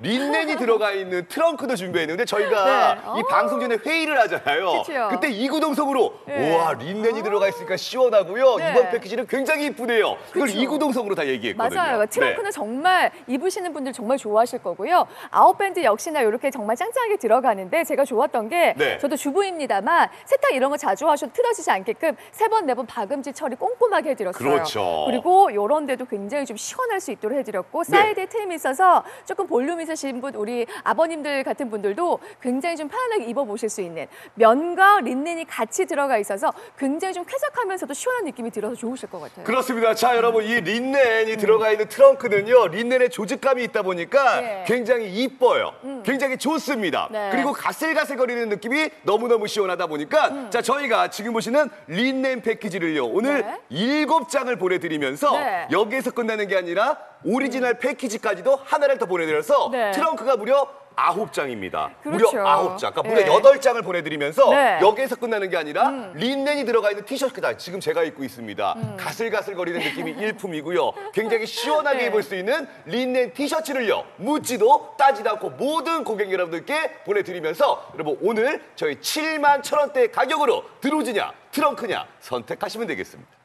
린넨이 들어가 있는 트렁크도 준비했는데 저희가 네. 어. 이 방송 전에 회의를 하잖아요. 그쵸. 그때 이구동성으로 네. 우와 린넨이 들어가 있으니까 시원하고요. 네. 이번 패키지는 굉장히 이쁘네요. 그걸 그쵸. 이구동성으로 다 얘기했거든요. 맞아요. 트렁크는 정말 입으시는 분들 정말 좋아하실 거고요. out band 역시나 이렇게 정말 짱짱하게 들어가는데 제가 좋았던 게 네. 저도 주부입니다만 세탁 이런 거 자주 하셔도 틀어지지 않게끔 세 번 네 번 박음질 처리 꼼꼼하게 해드렸어요. 그렇죠. 그리고 이런 데도 굉장히 좀 시원할 수 있도록 해드렸고 네. 사이드에 트임이 있어서 조금 볼륨 있으신 분 우리 아버님들 같은 분들도 굉장히 좀 편안하게 입어보실 수 있는 면과 린넨이 같이 들어가 있어서 굉장히 좀 쾌적하면서도 시원한 느낌이 들어서 좋으실 것 같아요. 그렇습니다. 자, 여러분, 이 린넨이 들어가 있는 트렁크는요, 린넨의 조직감이 있다 보니까 네. 굉장히 이뻐요. 굉장히 좋습니다. 네. 그리고 가슬가슬거리는 느낌이 너무너무 시원하다 보니까, 자, 저희가 지금 보시는 린넨 패키지를요, 오늘 네. 일곱 장을 보내드리면서 네. 여기에서 끝나는 게 아니라 오리지널 패키지까지도 하나를 더 보내드려서 네. 트렁크가 무려 아홉 장입니다. 그렇죠. 무려 아홉 장. 그러니까 무려 네. 여덟 장을 보내드리면서 네. 여기에서 끝나는 게 아니라 린넨이 들어가 있는 티셔츠다. 지금 제가 입고 있습니다. 음. 가슬가슬거리는 느낌이 일품이고요. 굉장히 시원하게 네. 입을 수 있는 린넨 티셔츠를요. 묻지도 따지도 않고 모든 고객 여러분들께 보내드리면서 여러분 오늘 저희 7만 천 원대 가격으로 들어오지냐 트렁크냐 선택하시면 되겠습니다.